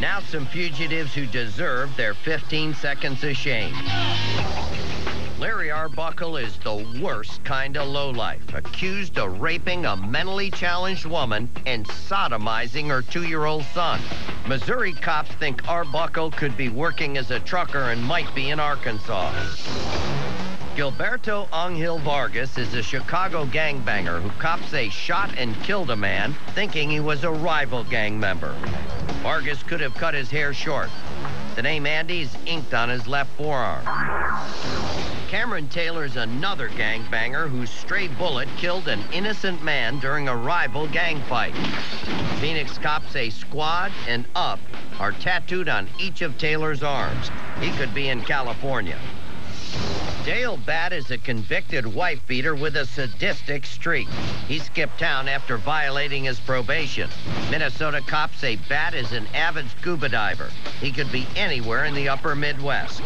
Now some fugitives who deserve their 15 seconds of shame. Larry Arbuckle is the worst kind of lowlife, accused of raping a mentally challenged woman and sodomizing her two-year-old son. Missouri cops think Arbuckle could be working as a trucker and might be in Arkansas. Gilberto Angel Vargas is a Chicago gangbanger who cops say shot and killed a man thinking he was a rival gang member. Vargas could have cut his hair short. The name Andy is inked on his left forearm. Cameron Taylor's another gangbanger whose stray bullet killed an innocent man during a rival gang fight. Phoenix cops say squad and up are tattooed on each of Taylor's arms. He could be in California. Dale Batt is a convicted wife beater with a sadistic streak. He skipped town after violating his probation. Minnesota cops say Batt is an avid scuba diver. He could be anywhere in the upper Midwest.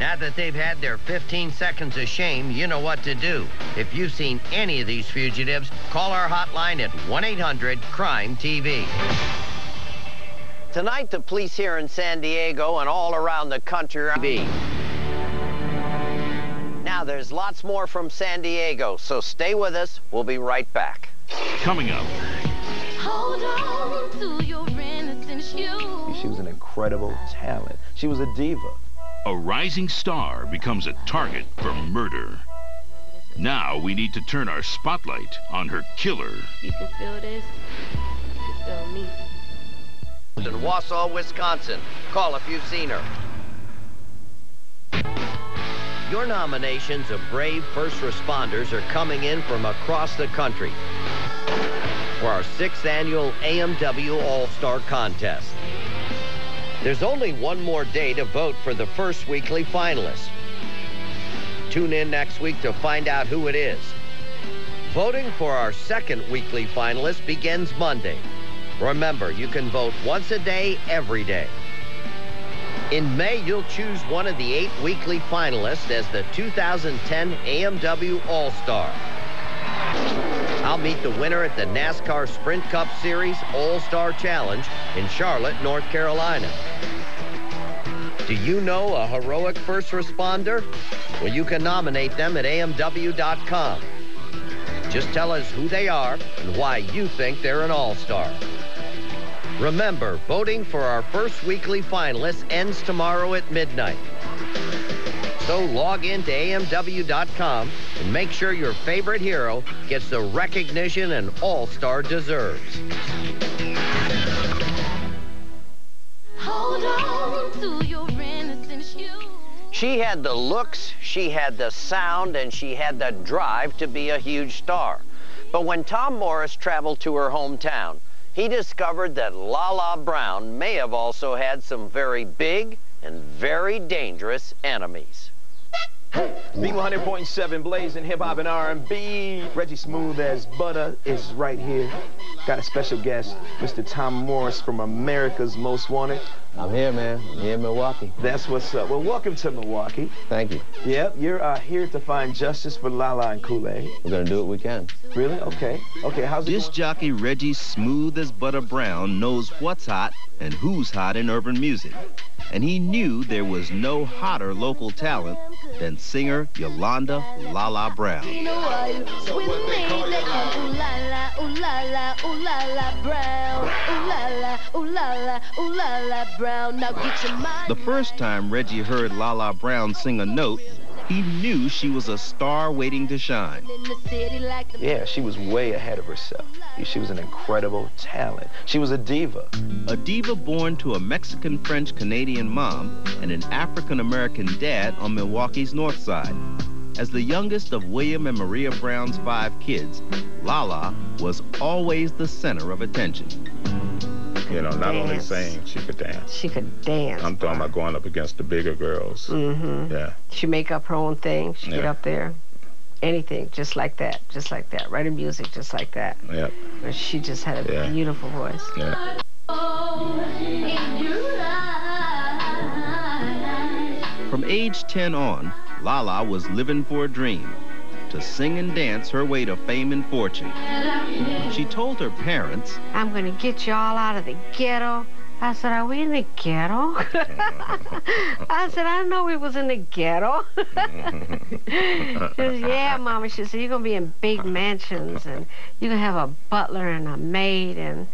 Now that they've had their 15 seconds of shame, you know what to do. If you've seen any of these fugitives, call our hotline at 1-800-CRIME-TV. Tonight, the police here in San Diego and all around the country are Now, there's lots more from San Diego, so stay with us. We'll be right back. Coming up. Hold on to your innocence, you. She was an incredible talent. She was a diva. A rising star becomes a target for murder. Now we need to turn our spotlight on her killer. You can feel this. You can feel me. In Wausau, Wisconsin. Call if you've seen her. Your nominations of brave first responders are coming in from across the country for our sixth annual AMW All-Star Contest. There's only one more day to vote for the first weekly finalist. Tune in next week to find out who it is. Voting for our second weekly finalist begins Monday. Remember, you can vote once a day, every day. In May, you'll choose one of the eight weekly finalists as the 2010 AMW All-Star. I'll meet the winner at the NASCAR Sprint Cup Series All-Star Challenge in Charlotte, North Carolina. Do you know a heroic first responder? Well, you can nominate them at amw.com. Just tell us who they are and why you think they're an all-star. Remember, voting for our first weekly finalist ends tomorrow at midnight. So log into amw.com and make sure your favorite hero gets the recognition an all-star deserves. Hold on to your innocence, you. She had the looks, she had the sound, and she had the drive to be a huge star. But when Tom Morris traveled to her hometown, he discovered that Lala Brown may have also had some very big and very dangerous enemies. V100.7 blazing hip hop and R&B. Reggie Smooth as butter is right here. Got a special guest, Mr. Tom Morris from America's Most Wanted. I'm here, man. I'm here in Milwaukee. That's what's up. Well, welcome to Milwaukee. Thank you. Yep, you're uh, here to find justice for Lala and Kool-Aid. We're gonna do what we can. Really? Okay. Okay, how's it This jockey Reggie Smooth as Butter Brown knows what's hot and who's hot in urban music. And he knew there was no hotter local talent than singer Yolanda Lala Brown. The first time Reggie heard Lala Brown sing a note, he knew she was a star waiting to shine. in the city like the Yeah, she was way ahead of herself. She was an incredible talent. She was a diva. A diva born to a Mexican French Canadian mom and an African American dad on Milwaukee's north side. As the youngest of William and Maria Brown's five kids, Lala was always the center of attention. You know, not only Dance. sing, she could dance. She could dance. I'm talking about going up against the bigger girls. Mm-hmm. Yeah. She make up her own thing. She get up there, anything, just like that, just like that. Writing music, just like that. Yep. But she just had a Yeah. beautiful voice. Yeah. in your eyes. From age 10 on, Lala was living for a dream to sing and dance her way to fame and fortune. She told her parents, I'm going to get you all out of the ghetto. I said, are we in the ghetto? I said, I know we was in the ghetto. she yeah, Mama. She said, you're going to be in big mansions and you're going to have a butler and a maid. And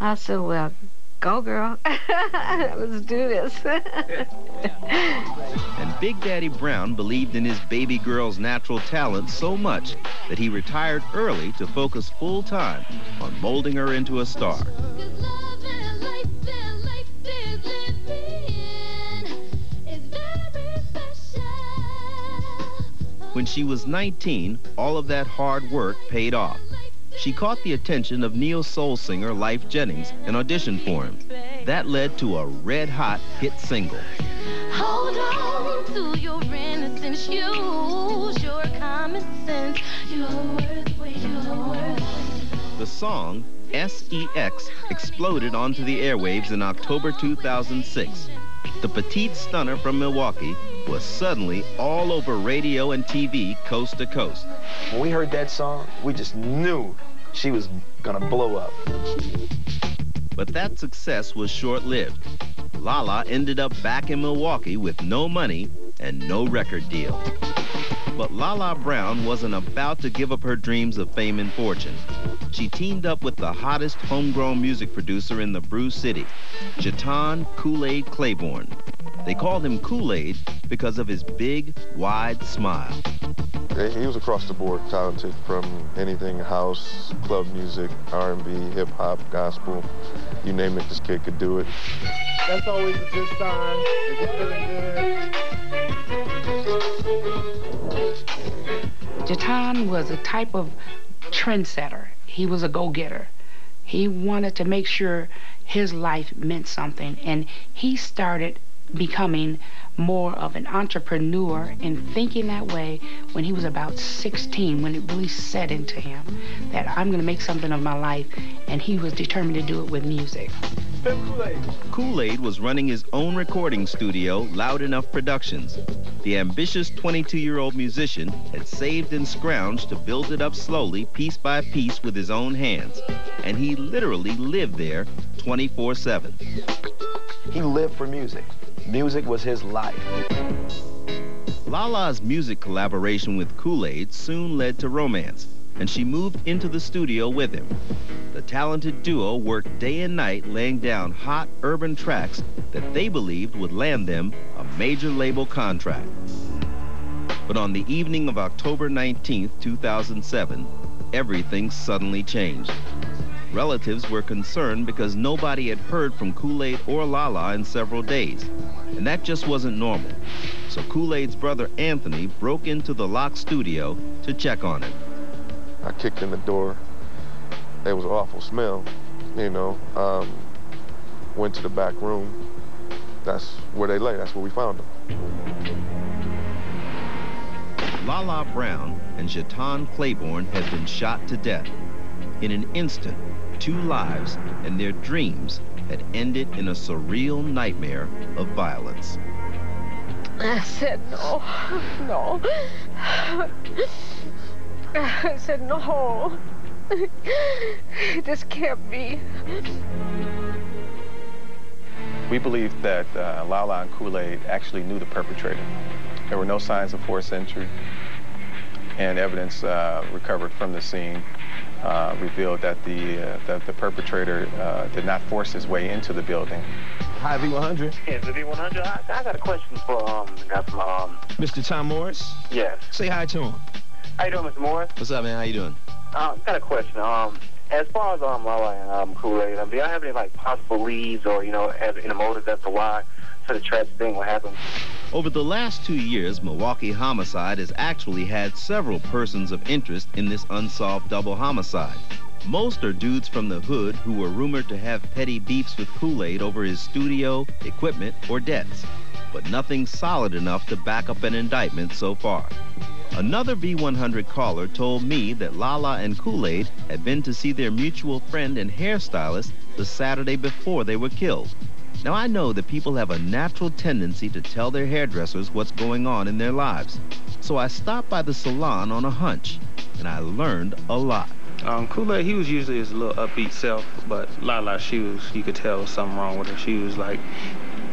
I said, well, go, girl. Let's do this. Big Daddy Brown believed in his baby girl's natural talent so much that he retired early to focus full time on molding her into a star. When she was 19, all of that hard work paid off. She caught the attention of neo soul singer Lyfe Jennings and auditioned for him. That led to a red-hot hit single. Hold on to your innocence, use your common sense, your worth, your worth. The song, SEX, exploded onto the airwaves in October 2006 the petite stunner from Milwaukee was suddenly all over radio and TV coast to coast. When we heard that song, we just knew she was gonna blow up. But that success was short-lived. Lala ended up back in Milwaukee with no money and no record deal. But Lala Brown wasn't about to give up her dreams of fame and fortune. She teamed up with the hottest homegrown music producer in the Brew City, JeTannue Kool-Aid Clayborn. They called him Kool-Aid because of his big, wide smile. He was across the board talented from anything house, club music, R&B, hip hop, gospel, you name it, this kid could do it. That's always a good sign. If you're feeling good. JeTannue was a type of trendsetter. He was a go-getter. He wanted to make sure his life meant something, and he started becoming more of an entrepreneur and thinking that way when he was about 16, when it really set into him that I'm going to make something of my life, and he was determined to do it with music. Kool-Aid was running his own recording studio, Loud Enough Productions. The ambitious 22-year-old musician had saved and scrounged to build it up slowly, piece by piece, with his own hands. And he literally lived there 24-7. He lived for music. Music was his life. Lala's music collaboration with Kool-Aid soon led to romance, and she moved into the studio with him. The talented duo worked day and night laying down hot urban tracks that they believed would land them a major label contract. But on the evening of October 19, 2007, everything suddenly changed. Relatives were concerned because nobody had heard from Kool-Aid or Lala in several days, and that just wasn't normal. So Kool-Aid's brother Anthony broke into the locked studio to check on it. I kicked in the door. It was an awful smell, you know. Um, went to the back room. That's where they lay. That's where we found them. Lala Brown and JeTannue Clayborn had been shot to death. In an instant, two lives and their dreams had ended in a surreal nightmare of violence. I said no, no. I said no. this can't be. We believe that uh, Lala and Kool-Aid actually knew the perpetrator. There were no signs of forced entry, and evidence uh, recovered from the scene uh, revealed that the uh, that the perpetrator uh, did not force his way into the building. Hi, V100. Yeah, V100. I, I, got a question for um, got from, um, Mr. Tom Morris. Yes. Say hi to him. How you doing, Mr. Morris? What's up, man? How you doing? Uh, got a question. Um, as far as um, Lala and um, Kool-Aid, um, do y'all have any like possible leads or you know, as, any motives as to why such a tragic thing what happened? Over the last two years, Milwaukee Homicide has actually had several persons of interest in this unsolved double homicide. Most are dudes from the hood who were rumored to have petty beefs with Kool-Aid over his studio, equipment, or debts. But nothing solid enough to back up an indictment so far. Another V100 caller told me that Lala and Kool-Aid had been to see their mutual friend and hairstylist the Saturday before they were killed. Now, I know that people have a natural tendency to tell their hairdressers what's going on in their lives. So I stopped by the salon on a hunch, and I learned a lot. Um, Kool-Aid, he was usually his little upbeat self, but Lala, she was, you could tell something wrong with her. She was like,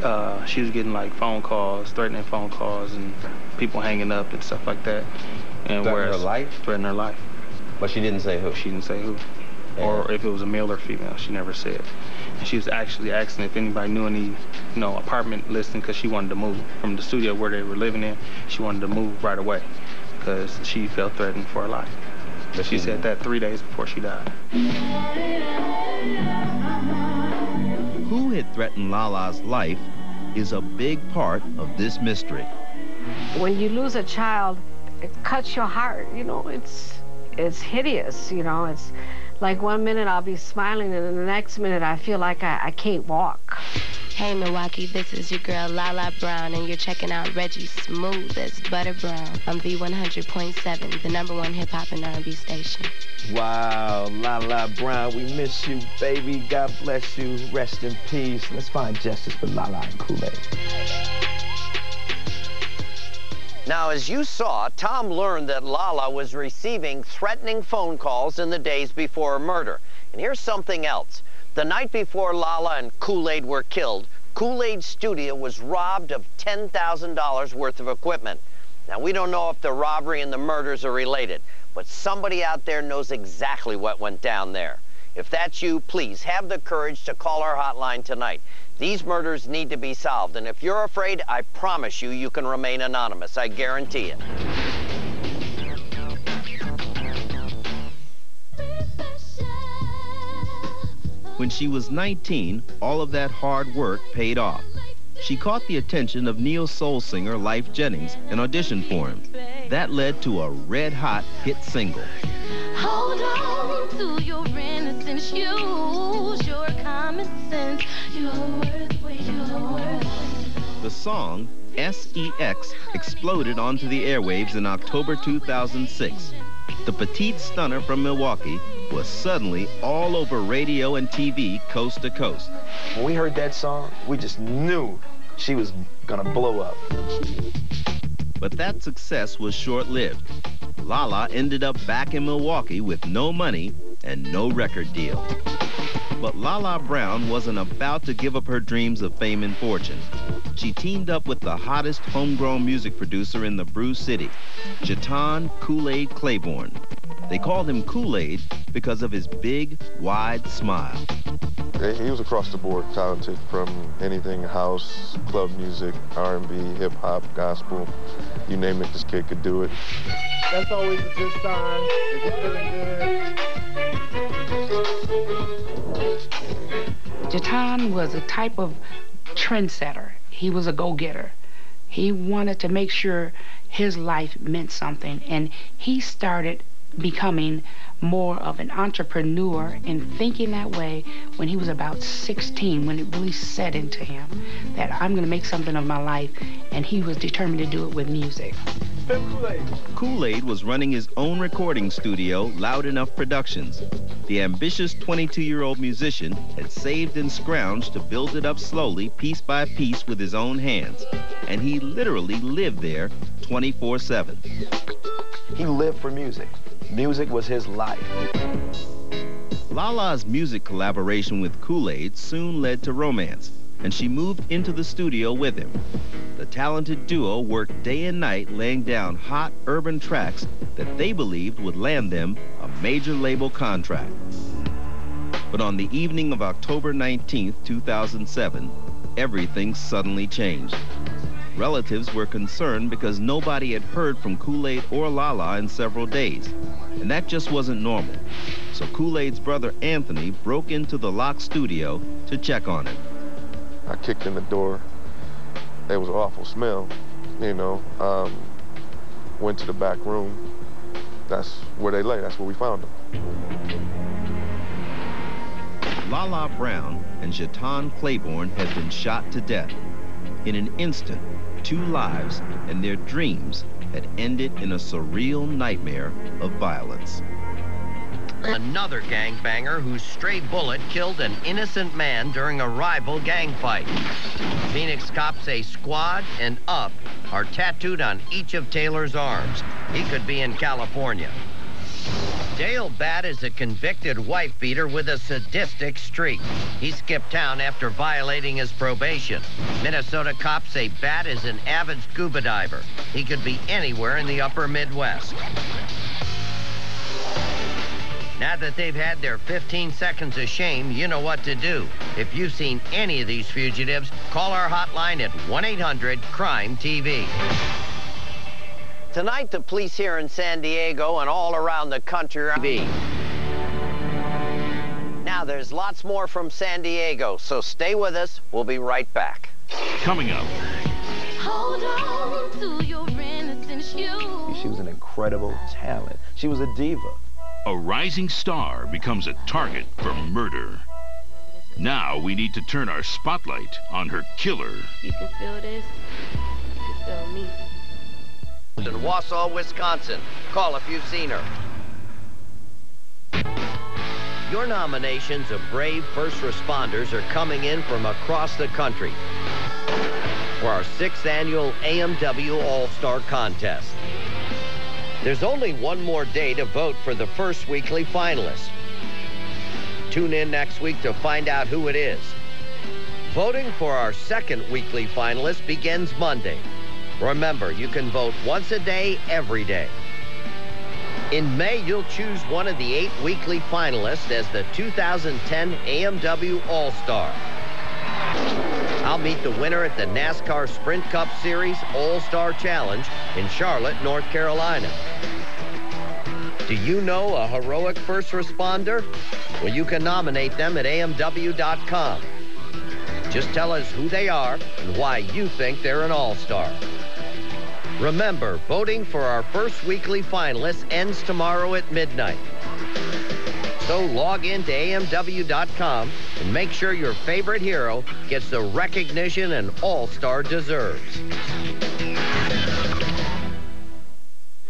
uh, she was getting like phone calls, threatening phone calls, and people hanging up and stuff like that. And Threatening whereas, her life? Threatening her life. But she didn't say who? She didn't say who. Or if it was a male or female, she never said. And she was actually asking if anybody knew any, you know, apartment listing because she wanted to move from the studio where they were living in. She wanted to move right away because she felt threatened for her life. But she said that three days before she died. Who had threatened Lala's life is a big part of this mystery. When you lose a child, it cuts your heart. You know, it's it's hideous. You know, it's like one minute I'll be smiling, and the next minute I feel like I, I can't walk. Hey Milwaukee, this is your girl Lala Brown, and you're checking out Reggie Smooth as Butter Brown on V100.7, the number one hip hop and R&B station. Wow, La La Brown, we miss you, baby. God bless you. Rest in peace. Let's find justice for La La and Kool-Aid. Now, as you saw, Tom learned that Lala was receiving threatening phone calls in the days before her murder. And here's something else. The night before Lala and Kool-Aid were killed, Kool-Aid Studio was robbed of $10,000 worth of equipment. Now, we don't know if the robbery and the murders are related, but somebody out there knows exactly what went down there. If that's you, please have the courage to call our hotline tonight. These murders need to be solved, and if you're afraid, I promise you, you can remain anonymous. I guarantee it. When she was 19, all of that hard work paid off. She caught the attention of neo soul singer Lyfe Jennings and auditioned for him. That led to a red hot hit single. Hold on to your innocence. Use your common sense. You're worth what you're worth. The song, SEX, exploded onto the airwaves in October 2006. The petite stunner from Milwaukee was suddenly all over radio and TV coast to coast. When we heard that song, we just knew she was gonna blow up. But that success was short-lived. Lala ended up back in Milwaukee with no money and no record deal. But Lala Brown wasn't about to give up her dreams of fame and fortune. She teamed up with the hottest homegrown music producer in the Brew City, JeTannue Kool-Aid Clayborn. They called him Kool-Aid because of his big, wide smile. He was across the board talented from anything house, club music, R&B, hip hop, gospel, you name it, this kid could do it. That's always a good sign. If you're feeling good. JeTannue was a type of trendsetter. He was a go-getter. He wanted to make sure his life meant something, and he started becoming more of an entrepreneur and thinking that way when he was about 16, when it really set into him that I'm going to make something of my life, and he was determined to do it with music. Kool-Aid was running his own recording studio, Loud Enough Productions. The ambitious 22-year-old musician had saved and scrounged to build it up slowly, piece by piece, with his own hands. And he literally lived there 24-7. He lived for music. Music was his life. Lala's music collaboration with Kool-Aid soon led to romance, and she moved into the studio with him. The talented duo worked day and night laying down hot urban tracks that they believed would land them a major label contract. But on the evening of October 19, 2007, everything suddenly changed. Relatives were concerned because nobody had heard from Kool-Aid or Lala in several days, and that just wasn't normal. So Kool-Aid's brother Anthony broke into the locked studio to check on him. I kicked in the door. It was an awful smell, you know. Um, went to the back room. That's where they lay. That's where we found them. Lala Brown and JeTannue Clayborn had been shot to death. In an instant, two lives and their dreams had ended in a surreal nightmare of violence. Another gangbanger whose stray bullet killed an innocent man during a rival gang fight. Phoenix cops say squad and up are tattooed on each of Taylor's arms. He could be in California. Dale Batt is a convicted wife beater with a sadistic streak. He skipped town after violating his probation. Minnesota cops say Batt is an avid scuba diver. He could be anywhere in the upper Midwest. Now that they've had their 15 seconds of shame, you know what to do. If you've seen any of these fugitives, call our hotline at 1-800-CRIME-TV. Tonight, the police here in San Diego and all around the country are TV. Now, there's lots more from San Diego, so stay with us. We'll be right back. Coming up, Hold on to your innocence, you. She was an incredible talent. She was a diva. a rising star becomes a target for murder. Now we need to turn our spotlight on her killer. You can feel this. You can feel me. In Wausau, Wisconsin. Call if you've seen her. Your nominations of brave first responders are coming in from across the country for our sixth annual AMW All-Star Contest. There's only one more day to vote for the first weekly finalist. Tune in next week to find out who it is. Voting for our second weekly finalist begins Monday. Remember, you can vote once a day, every day. In May, you'll choose one of the eight weekly finalists as the 2010 AMW All-Star. I'll meet the winner at the NASCAR Sprint Cup Series All-Star Challenge in Charlotte, North Carolina. Do you know a heroic first responder? Well, you can nominate them at amw.com. Just tell us who they are and why you think they're an all-star. Remember, voting for our first weekly finalist ends tomorrow at midnight. So log into amw.com and make sure your favorite hero gets the recognition an all-star deserves.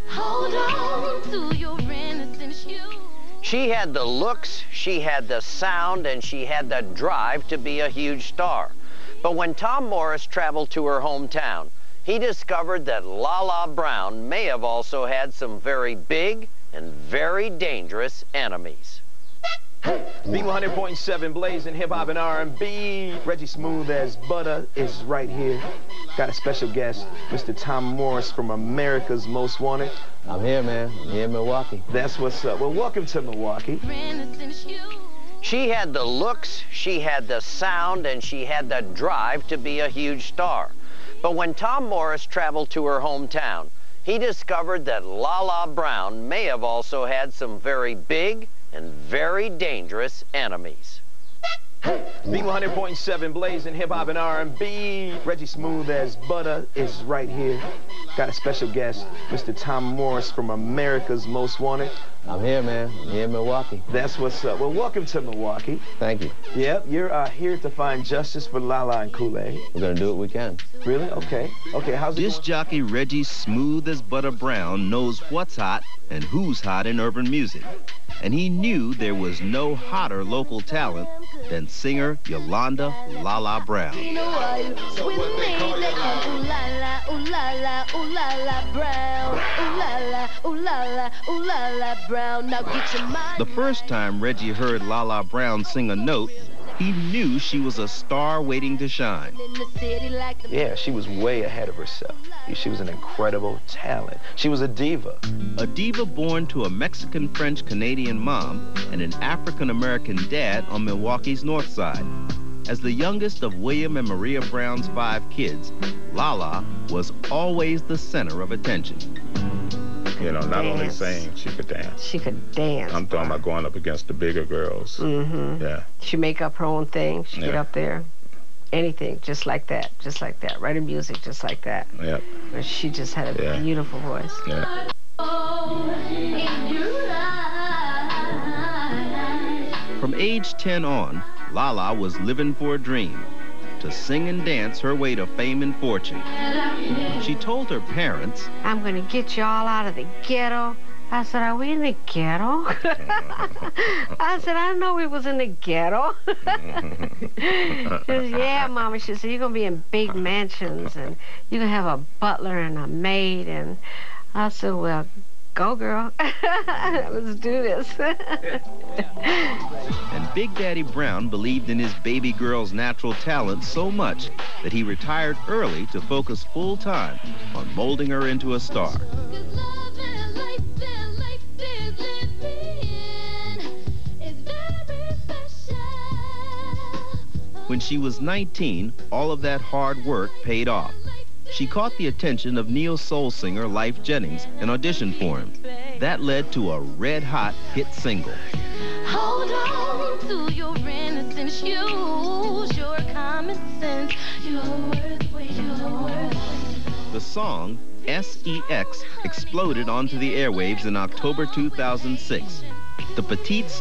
Hold on to your innocence, you. She had the looks, she had the sound, and she had the drive to be a huge star. But when Tom Morris traveled to her hometown, he discovered that Lala Brown may have also had some very big and very dangerous enemies. V100.7 blazing hip hop and R&B. Reggie Smooth as butter is right here. Got a special guest, Mr. Tom Morris from America's Most Wanted. I'm here, man. I'm here in Milwaukee. That's what's up. Well, welcome to Milwaukee. She had the looks, she had the sound, and she had the drive to be a huge star. But when Tom Morris traveled to her hometown, he discovered that Lala Brown may have also had some very big and very dangerous enemies. V100.7 blazing hip hop and R&B. Reggie Smooth as butter is right here. Got a special guest, Mr. Tom Morris from America's Most Wanted. I'm here, man. I'm here in Milwaukee. That's what's up. Well, welcome to Milwaukee. Thank you. Yep, you're uh, here to find justice for Lala and Kool-Aid. We're gonna do what we can. Really? Okay. Okay, how's it This jockey Reggie Smooth as Butter Brown knows what's hot and who's hot in urban music. And he knew there was no hotter local talent than singer Yolanda Lala Brown. You know why you me? Ooh la la, ooh la la, ooh la la brown. Ooh la la, ooh la la, ooh la la brown. Now get your mind. The first time Reggie heard Lala Brown sing a note, he knew she was a star waiting to shine. in the city like the Yeah, she was way ahead of herself. She was an incredible talent. She was a diva. A diva born to a Mexican French Canadian mom and an African American dad on Milwaukee's north side. As the youngest of William and Maria Brown's five kids, Lala was always the center of attention. You know, not only Dance. sing, she could dance. She could dance. I'm talking about going up against the bigger girls. Mm-hmm. Yeah. She make up her own thing. She get up there. Anything, just like that, just like that. Writing music, just like that. Yep. But She just had a Yeah. beautiful voice. Yeah. in your eyes. From age 10 on, Lala was living for a dream to sing and dance her way to fame and fortune. She told her parents, I'm gonna get you all out of the ghetto. I said, are we in the ghetto? I said, I know we was in the ghetto. she yeah, Mama. She said, you're gonna be in big mansions and you're gonna have a butler and a maid. And I said, well, Go, girl. Let's do this. And Big Daddy Brown believed in his baby girl's natural talent so much that he retired early to focus full time on molding her into a star. When she was 19, all of that hard work paid off. She caught the attention of neo soul singer Lyfe Jennings and auditioned for him. That led to a red hot hit single. Hold on to your innocence. Use your common sense. You're worth what you're worth. The song, SEX, exploded onto the airwaves in October 2006. The Petites